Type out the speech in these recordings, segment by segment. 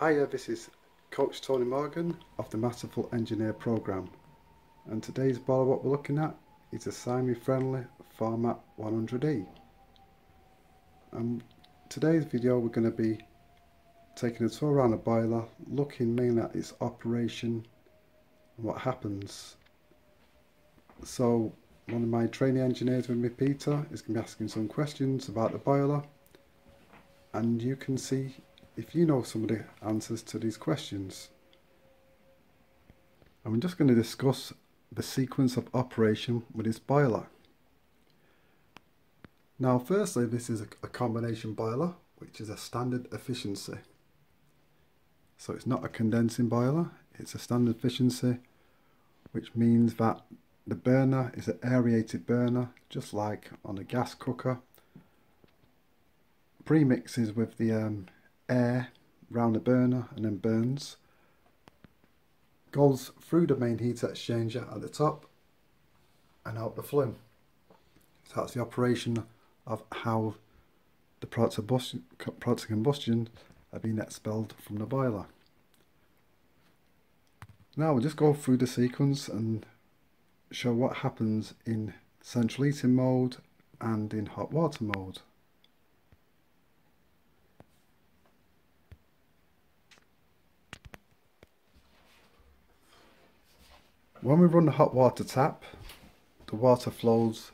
Hiya, this is Coach Tony Morgan of the Masterful Engineer Programme. And today's boiler what we're looking at is a SIME friendly Format 100E and today's video we're going to be taking a tour around the boiler looking mainly at its operation and what happens. So one of my trainee engineers with me Peter is going to be asking some questions about the boiler. And you can see if you know some of the answers to these questions. I'm just going to discuss the sequence of operation with this boiler. Now firstly this is a, combination boiler which is a standard efficiency. So it's not a condensing boiler, it's a standard efficiency which means that the burner is an aerated burner just like on a gas cooker. Premixes with the um, air round the burner and then burns. Goes through the main heat exchanger at the top and out the flue. So that's the operation of how the products of, products of combustion are being expelled from the boiler. Now we'll just go through the sequence and show what happens in central heating mode and in hot water mode. When we run the hot water tap, the water flows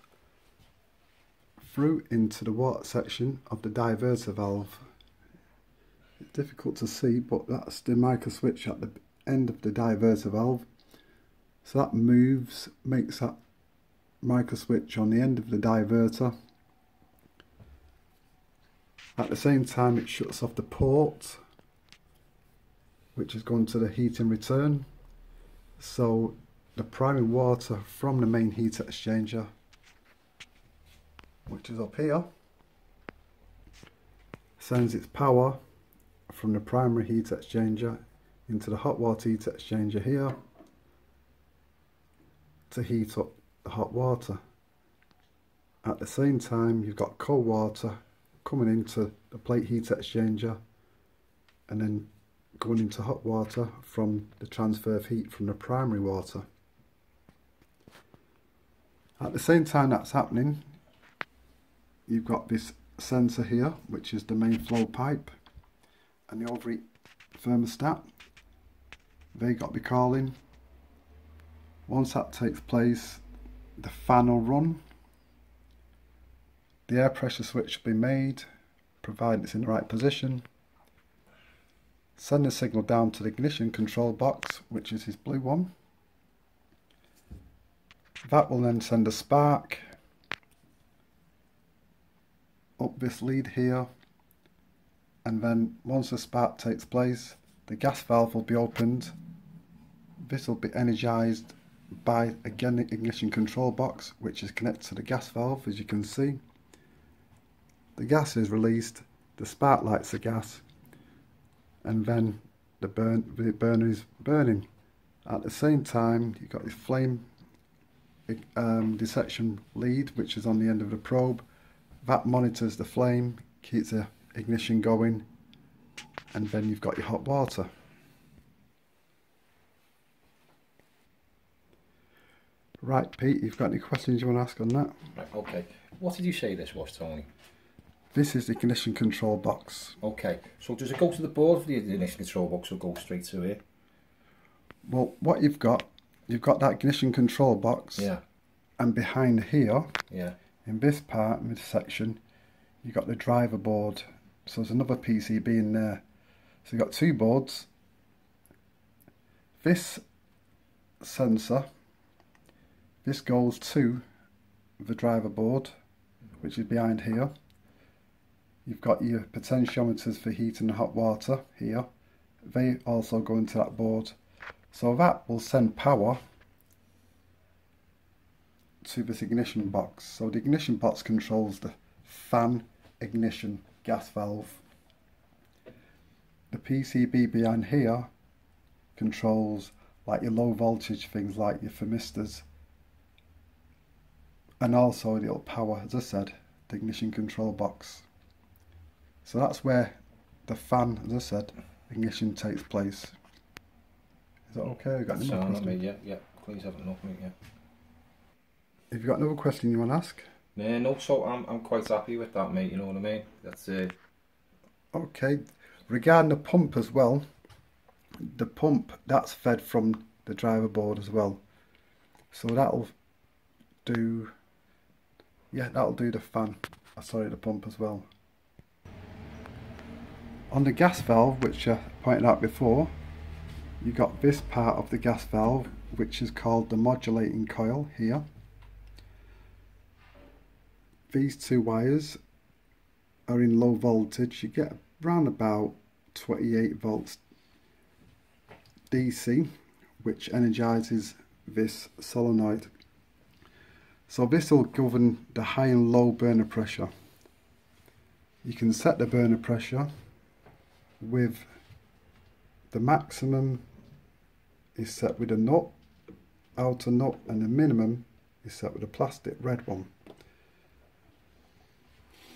through into the water section of the diverter valve. It's difficult to see, but that's the micro switch at the end of the diverter valve. So that moves, makes that micro switch on the end of the diverter. At the same time it shuts off the port which is going to the heat and return. So the primary water from the main heat exchanger which is up here sends its power from the primary heat exchanger into the hot water heat exchanger here to heat up the hot water. At the same time you've got cold water coming into the plate heat exchanger and then going into hot water from the transfer of heat from the primary water at the same time that's happening, you've got this sensor here, which is the main flow pipe, and the overheat thermostat. They got the calling. Once that takes place, the fan will run. The air pressure switch will be made, provided it's in the right position. Send the signal down to the ignition control box, which is this blue one. That will then send a spark up this lead here. And then once the spark takes place the gas valve will be opened. This will be energized by again the ignition control box which is connected to the gas valve as you can see. The gas is released the spark lights the gas and then the burn the burner is burning. At the same time you've got this flame um, detection lead which is on the end of the probe. That monitors the flame keeps the ignition going and then you've got your hot water. Right Pete you've got any questions you want to ask on that? Right okay. What did you say this was Tony? This is the ignition control box. Okay so does it go to the board for the ignition control box or go straight to here? Well what you've got you've got that ignition control box. Yeah. And behind here, yeah. in this part, in this section, you've got the driver board. So there's another PCB in there. So you've got two boards. This sensor, this goes to the driver board, which is behind here. You've got your potentiometers for heat and hot water here. They also go into that board so that will send power to this ignition box. So the ignition box controls the fan ignition gas valve. The PCB behind here controls like your low voltage things like your thermistors and also it'll power as I said the ignition control box so that's where the fan as I said ignition takes place. Is that okay? Got any more questions? mate, yeah, yeah. Please have enough, mate, yeah. Have you got another question you want to ask? No, no, so I'm, I'm quite happy with that, mate, you know what I mean? That's it. Okay. Regarding the pump as well, the pump that's fed from the driver board as well. So that'll do, yeah, that'll do the fan, uh, sorry, the pump as well. On the gas valve, which I pointed out before, you got this part of the gas valve, which is called the modulating coil here. These two wires are in low voltage. You get around about 28 volts DC, which energizes this solenoid. So this will govern the high and low burner pressure. You can set the burner pressure with the maximum is set with a nut, outer nut, and the minimum is set with a plastic red one.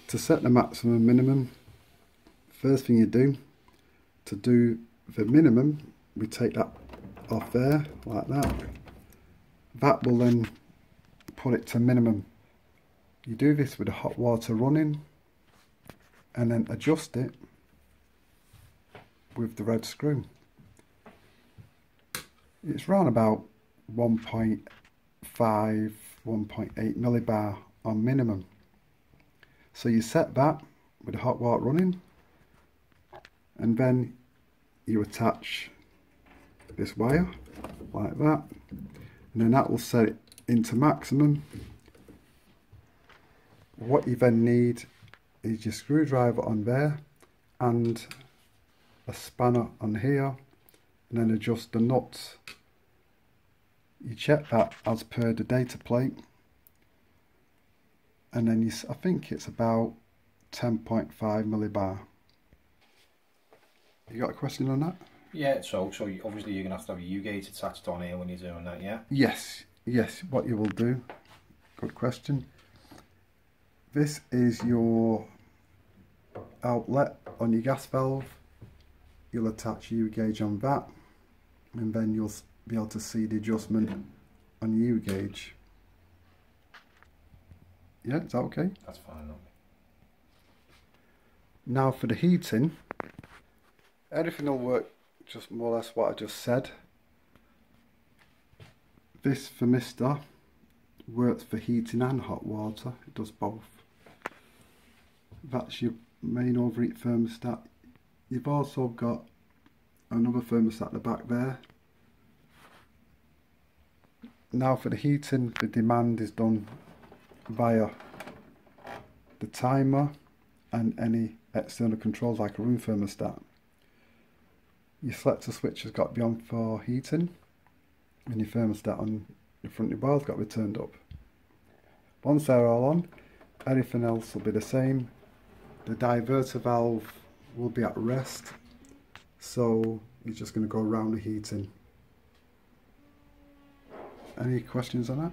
To set the maximum minimum, first thing you do, to do the minimum, we take that off there, like that. That will then put it to minimum. You do this with the hot water running, and then adjust it with the red screw. It's around about 1.5, 1.8 millibar on minimum. So you set that with the hot water running and then you attach this wire like that and then that will set it into maximum. What you then need is your screwdriver on there and a spanner on here and then adjust the nuts. You check that as per the data plate and then you, I think it's about 10.5 millibar. You got a question on that? Yeah, so so obviously you're going to have to have a U-gauge attached on here when you're doing that, yeah? Yes, yes, what you will do, good question. This is your outlet on your gas valve. You'll attach U gauge on that and then you'll be able to see the adjustment on U gauge. Yeah, is that okay? That's fine. Now for the heating, everything will work just more or less what I just said. This thermistor works for heating and hot water, it does both. That's your main overheat thermostat. You've also got another thermostat at the back there. Now for the heating, the demand is done via the timer and any external controls like a room thermostat. Your selector switch has got to be on for heating and your thermostat on the front of your bar's got to be turned up. Once they're all on, everything else will be the same. The diverter valve will be at rest, so you're just going to go around the heating. Any questions on that?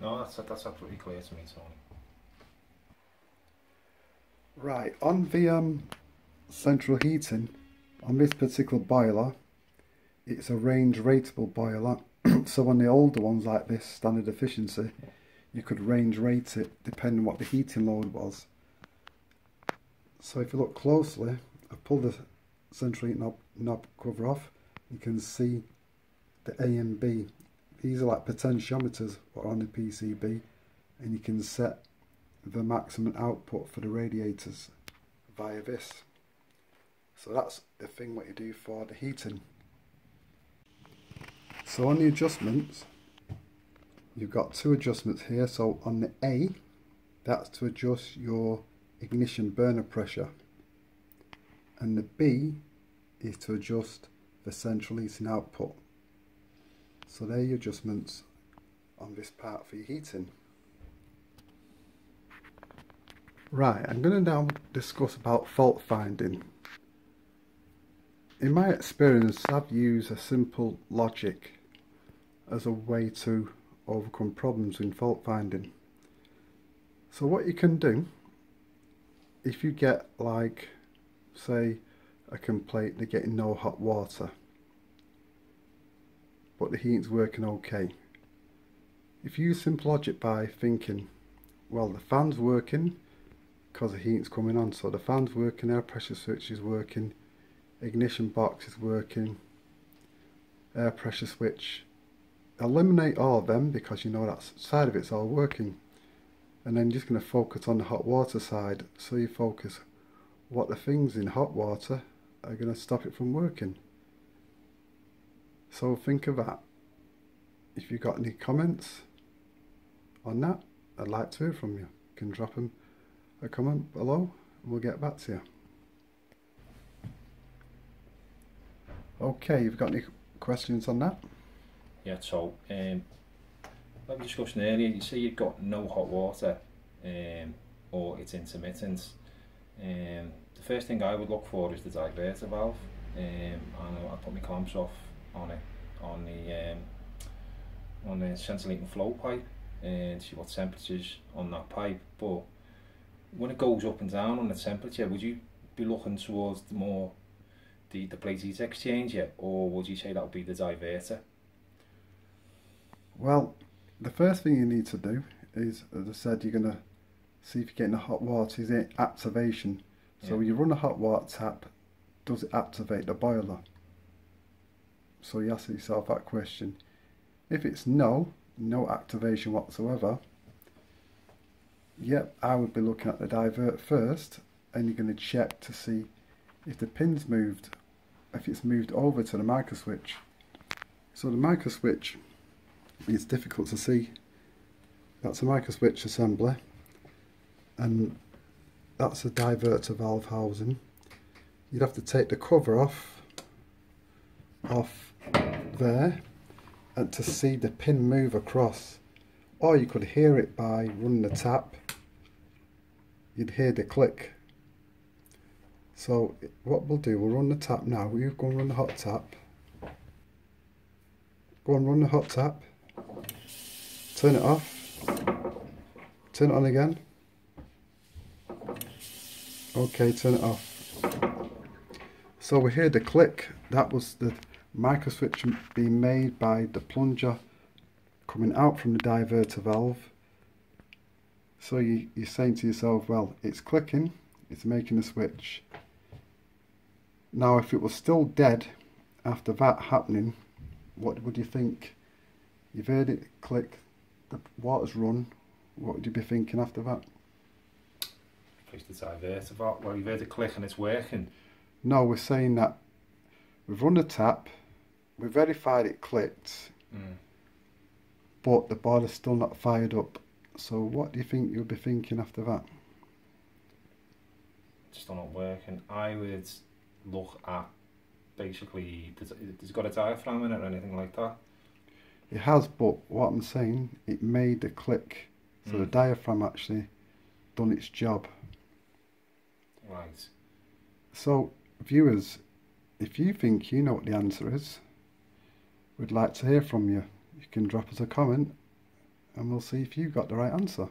No, that's that's absolutely clear to me, Tony. Right, on the um, central heating, on this particular boiler, it's a range rateable boiler. so on the older ones like this, standard efficiency, you could range rate it depending on what the heating load was. So if you look closely, I've pulled the central heat knob, knob cover off, you can see the A and B. These are like potentiometers what are on the PCB and you can set the maximum output for the radiators via this. So that's the thing what you do for the heating. So on the adjustments, you've got two adjustments here. So on the A, that's to adjust your ignition burner pressure. And the B is to adjust the central heating output. So there are your adjustments on this part for your heating. Right, I'm going to now discuss about fault finding. In my experience, I've used a simple logic as a way to overcome problems in fault finding. So what you can do, if you get like, say, a complaint they're getting no hot water. But the heating's working okay. If you use simple logic by thinking, well the fan's working because the heat's coming on, so the fan's working, air pressure switch is working, ignition box is working, air pressure switch. Eliminate all of them because you know that side of it's all working. And then you're just going to focus on the hot water side. So you focus what the things in hot water are going to stop it from working. So think of that. If you've got any comments on that, I'd like to hear from you. You can drop them a comment below and we'll get back to you. Okay, you've got any questions on that? Yeah, so um, like we discussed earlier, you say you've got no hot water um, or it's intermittent. Um, the first thing I would look for is the diverter valve. Um, and I, put my clamps off on it on the um, on the central heating flow pipe and see what temperatures on that pipe. But when it goes up and down on the temperature, would you be looking towards the more the, the plate heat exchanger or would you say that would be the diverter? Well, the first thing you need to do is, as I said, you're going to see if you're getting the hot water, is it activation? So Yeah. you run a hot water tap, does it activate the boiler? So you ask yourself that question. If it's no, no activation whatsoever, yep, I would be looking at the divert first and you're going to check to see if the pin's moved, if it's moved over to the micro switch. So the micro switch is difficult to see. That's a micro switch assembly and that's a diverter valve housing. You'd have to take the cover off off there and to see the pin move across. Or you could hear it by running the tap. You'd hear the click. So what we'll do we'll run the tap now. We'll go and run the hot tap. Go and run the hot tap. Turn it off. Turn it on again okay turn it off. So we hear the click. That was the micro switch being made by the plunger coming out from the diverter valve. So you, you're saying to yourself well it's clicking it's making a switch. Now if it was still dead after that happening what would you think? You've heard it click the water's run. What would you be thinking after that Place the diverter. Well, you've heard it click and it's working. no we're saying that we've run the tap we verified it clicked Mm. but the boiler's still not fired up. So what do you think you'll be thinking after that? It's still not working. I would look at basically, does, does it got a diaphragm in it or anything like that? It has, but what I'm saying, it made a click. So the Mm. diaphragm actually done its job. Right. So viewers, if you think you know what the answer is, we'd like to hear from you. You can drop us a comment and we'll see if you got the right answer.